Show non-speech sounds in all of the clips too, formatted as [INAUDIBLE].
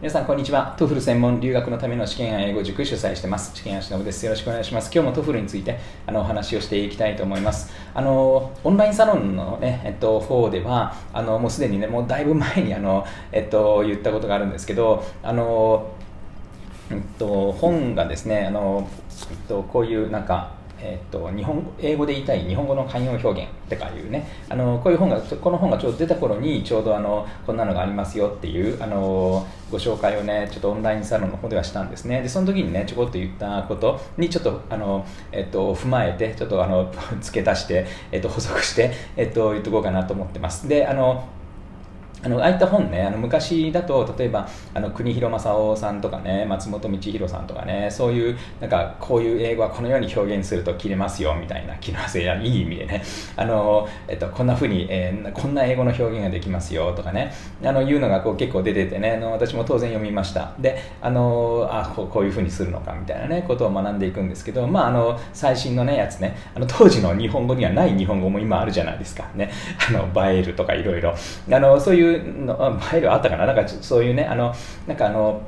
皆さんこんにちは。 TOEFL専門留学のための試験や英語塾主催してます。試験屋しのぶです。よろしくお願いします。今日も TOEFLについてあのお話をしていきたいと思います。あのオンラインサロンのね、えっと、方では、あのもうすでにね、もうだいぶ前にあの、えっと、言ったことがあるんですけど、あの、えっと、本がですね、あの、えっと、こういうなんか、えーと、日本英語で言いたい日本語の慣用表現とかいうね。あのこういう本がこの本がちょうど出た頃にちょうどあのこんなのがありますよっていうあのご紹介をねちょっとオンラインサロンの方ではしたんですね。でその時にねちょこっと言ったことにちょっとあの、えーと、踏まえてちょっとあの [LAUGHS] 付け足して、えーと、補足して、えー、と言っとこうかなと思ってます。であのあのああいった本ねあの昔だと例えばあの国広正夫さんとかね松本道弘さんとかねそういうなんかこういう英語はこのように表現すると切れますよみたいな切れますよいい意味でね。あの、えっと、こんなふうに、えー、こんな英語の表現ができますよとかね。あのいうのがこう結構出ててねあの私も当然読みました。であのあこうこういうふうにするのかみたいなねことを学んでいくんですけどまああの最新のねやつね。あの当時の日本語にはない日本語も今あるじゃないですか。ね。あの映えるとかいろいろあのそういういうの配慮あったかな。なんかそういうねあのなんかあの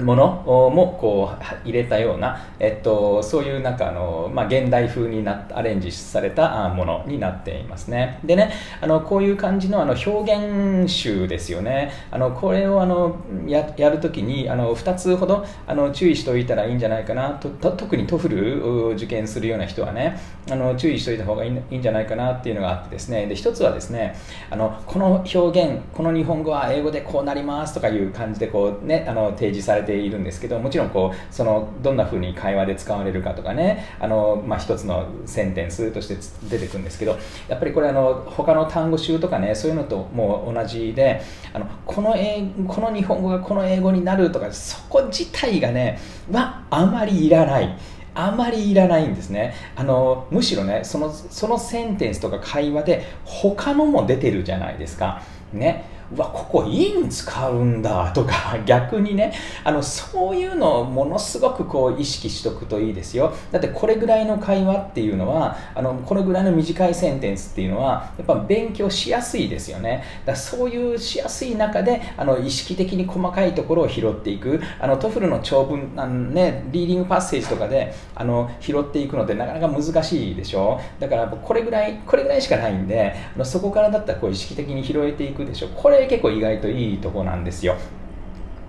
ものもこう入れたような、えっと、そういうなんかあの、まあ、現代風になアレンジされたものになっていますね。でねあのこういう感じのあの表現集ですよね。あのこれをあのややるときにあの2つほどあの注意しておいたらいいんじゃないかな。と特に TOEFL受験するような人はねあの注意しておいた方がいいんじゃないかなっていうのがあってですね。で1つはですねあのこの表現この日本語は英語でこうなりますとかいう感じでこう、ね、あの提示されてているんですけどもちろんこうそのどんな風に会話で使われるかとかねあの、まあ、一つのセンテンスとして出てくるんですけどやっぱりこれあの他の単語集とかねそういうのともう同じであのこの英この日本語がこの英語になるとかそこ自体がねはあまりいらない。あまりいらないんですね。あのむしろねそのそのセンテンスとか会話で他のも出てるじゃないですか。ね。うわここ「in」使うんだとか逆にねあのそういうのをものすごくこう意識しとくといいですよ。だってこれぐらいの会話っていうのはあのこれぐらいの短いセンテンスっていうのはやっぱ勉強しやすいですよね。だからそういうしやすい中であの意識的に細かいところを拾っていく。あの TOEFLの長文あの、ね、リーディングパッセージとかであの拾っていくのってなかなか難しいでしょ。だからこれぐらいこれぐらいしかないんであのそこからだったらこう意識的に拾えていくでしょ。これれ結構意外といいとこなんですよ。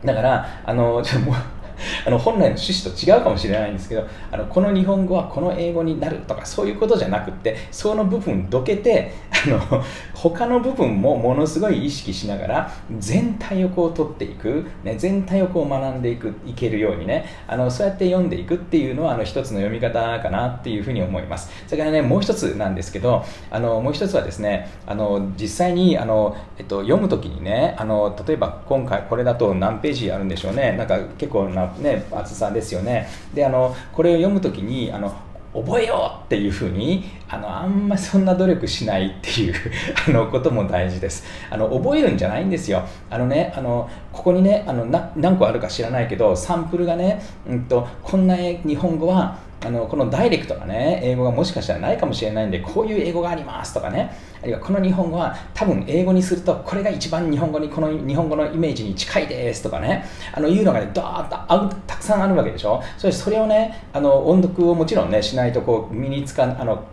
だからあのじゃもうあの本来の趣旨と違うかもしれないんですけどあのこの日本語はこの英語になるとかそういうことじゃなくってその部分どけてあの他の部分もものすごい意識しながら全体をこう取っていく、ね、全体をこう学んでいくいけるようにねあのそうやって読んでいくっていうのはあの一つの読み方かなっていうふうに思います。それからねもう一つなんですけどあのもう一つはですねあの実際にあの、えっと、読むときにねあの例えば今回これだと何ページあるんでしょうね。なんか結構な、ね、厚さですよね。であのこれを読む時にあの覚えようっていうふうにあのあんまそんな努力しないっていう [LAUGHS] あのことも大事です。あの覚えるんじゃないんですよ。あのねあのここにねあの何個あるか知らないけどサンプルがね、うんと、こんな日本語はあのこのダイレクトなね英語がもしかしたらないかもしれないんでこういう英語がありますとかね。あるいはこの日本語は多分英語にするとこれが一番日本語にこの日本語のイメージに近いですとかね。あのいうのがねドーッとあたくさんあるわけでしょ。それそれをねあの音読をもちろんねしないとこう身につかあの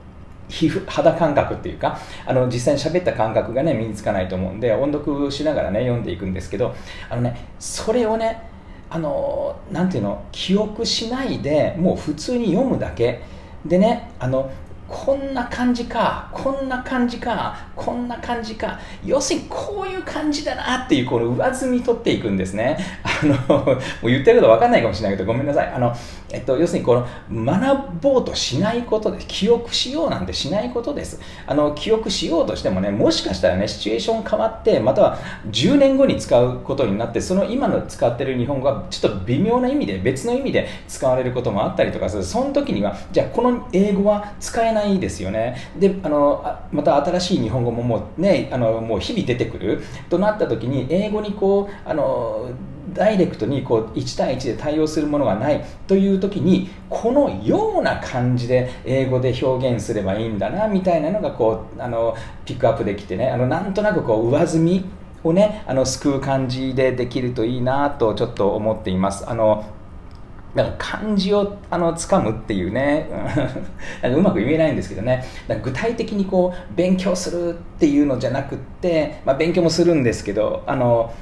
皮膚肌感覚っていうかあの実際に喋った感覚がね身につかないと思うんで音読しながらね読んでいくんですけどあのねそれをねあのなんていうの記憶しないでもう普通に読むだけ。でねあのこんな感じかこんな感じかこんな感じか。要するにこういう感じだなっていうこの上積み取っていくんですね。[LAUGHS] あのもう言ってること分かんないかもしれないけどごめんなさい。あの、えっと、要するにこの学ぼうとしないことで記憶しようなんてしないことです。あの記憶しようとしてもねもしかしたらねシチュエーション変わってまたは10年後に使うことになってその今の使ってる日本語はちょっと微妙な意味で別の意味で使われることもあったりとかする。その時にはじゃあこの英語は使えないですよね。であのまた新しい日本語ももうねあのもう日々出てくる。となった時に英語にこうあのダイレクトにこう1対1で対応するものがない。という時にこのような感じで英語で表現すればいいんだなみたいなのがこうあのピックアップできてねあのなんとなくこう上積みをねあの救う感じでできるといいなとちょっと思っています。あのだから漢字をあの掴むっていうね。[LAUGHS] なんかうまく言えないんですけどね。だから具体的にこう勉強するっていうのじゃなくって、まあ、勉強もするんですけどあの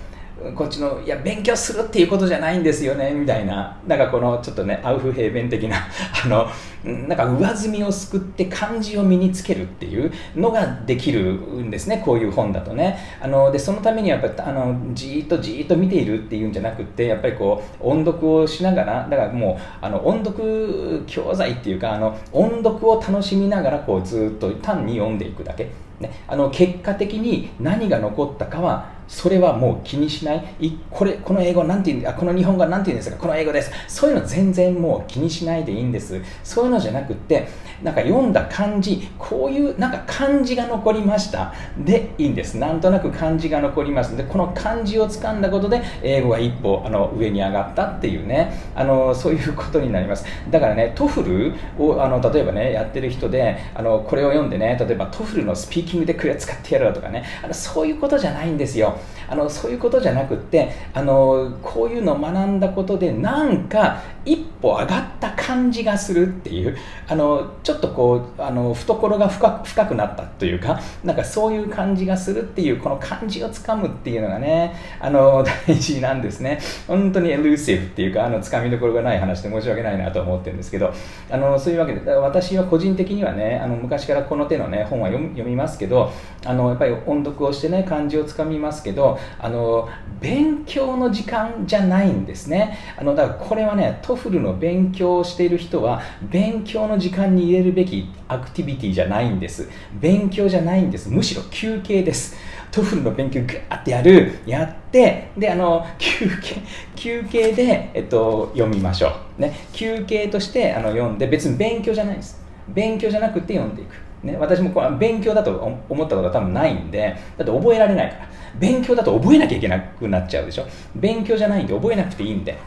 こっちのいや勉強するっていうことじゃないんですよねみたいな。なんかこのちょっとねアウフヘーベン的な [LAUGHS] あのなんか上積みをすくって漢字を身につけるっていうのができるんですねこういう本だとね。あのでそのためにはやっぱりあのじーっとじーっと見ているっていうんじゃなくってやっぱりこう音読をしながらだからもうあの音読教材っていうかあの音読を楽しみながらこうずっと単に読んでいくだけ、ね、あの結果的に何が残ったかはそれはもう気にしない。いこれこの英語なんて言うんあこの日本語は何て言うんですか？この英語です。そういうの全然もう気にしないでいいんです。そういうのじゃなくってなんか読んだ感じこういうなんか感じが残りました。でいいんです。なんとなく感じが残ります。でこの感じを掴んだことで英語が一歩あの上に上がったっていうね。あのそういうことになります。だからね TOEFLをあの例えばねやってる人であのこれを読んでね例えば TOEFLのスピーキングでこれ使ってやろうとかね。あのそういうことじゃないんですよ。あのそういうことじゃなくってあのこういうのを学んだことでなんか一歩上がった感じがするっていうあのちょっとこうあの懐が深く深くなったというかなんかそういう感じがするっていうこの感じをつかむっていうのがねあの [LAUGHS] 大事なんですね。本当に elusive っていうかあのつかみどころがない話で申し訳ないなと思ってるんですけどあのそういうわけで私は個人的にはねあの昔からこの手のね本は読みますけどあのやっぱり音読をしてね感じをつかみますけどあの勉強の時間じゃないんですね。あのだからこれはね TOEFLの勉強をしている人は勉強の時間に入れるべきアクティビティじゃないんです。勉強じゃないんです。むしろ休憩です。TOEFLの勉強グーってやる。やってであの休憩休憩で、えっと、読みましょう、ね、休憩としてあの読んで別に勉強じゃないんです。勉強じゃなくて読んでいく。ね、私もこ勉強だと思ったことは多分ないんでだって覚えられないから。勉強だと覚えなきゃいけなくなっちゃうでしょ。勉強じゃないんで覚えなくていいんで。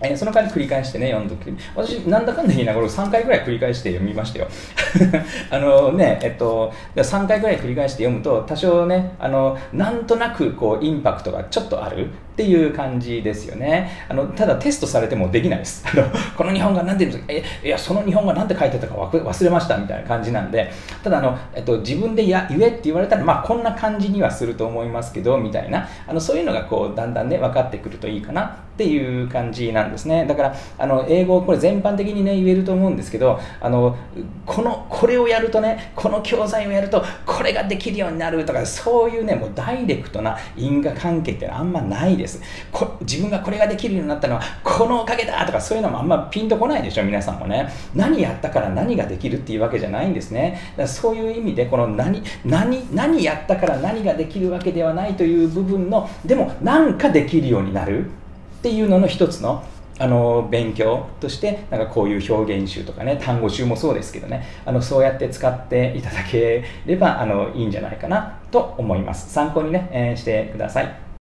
えー、その代わり繰り返してね、読んどく。私、なんだかんだ言いながら3回ぐらい繰り返して読みましたよ。[LAUGHS] あのね、えっと、3回ぐらい繰り返して読むと、多少ね、あの、なんとなくこう、インパクトがちょっとあるっていう感じですよね。あの、ただテストされてもできないです。あの、この日本語なんて言うんですか？え、いや、その日本語なんて書いてたか忘れましたみたいな感じなんで、ただあの、えっと、自分でや言えって言われたら、まあ、こんな感じにはすると思いますけど、みたいな、あの、そういうのがこう、だんだんね、分かってくるといいかなっていう感じなんですね。だから、あの英語これ全般的にね言えると思うんですけどあのこのこれをやるとねこの教材をやるとこれができるようになるとかそういうねもうダイレクトな因果関係ってのはあんまないです。自分がこれができるようになったのはこのおかげだとかそういうのもあんまピンとこないでしょ皆さんもね。何やったから何ができるっていうわけじゃないんですね。だからそういう意味でこの何何何やったから何ができるわけではないという部分のでも何かできるようになる。っていうのの一つのあの勉強としてなんかこういう表現集とかね単語集もそうですけどねあのそうやって使っていただければあのいいんじゃないかなと思います。参考にね、えー、してください。